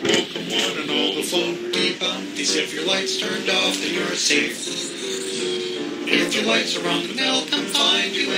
Welcome one and all the floaty bounties. If your light's turned off, then you're safe. If your lights are on, they'll come find you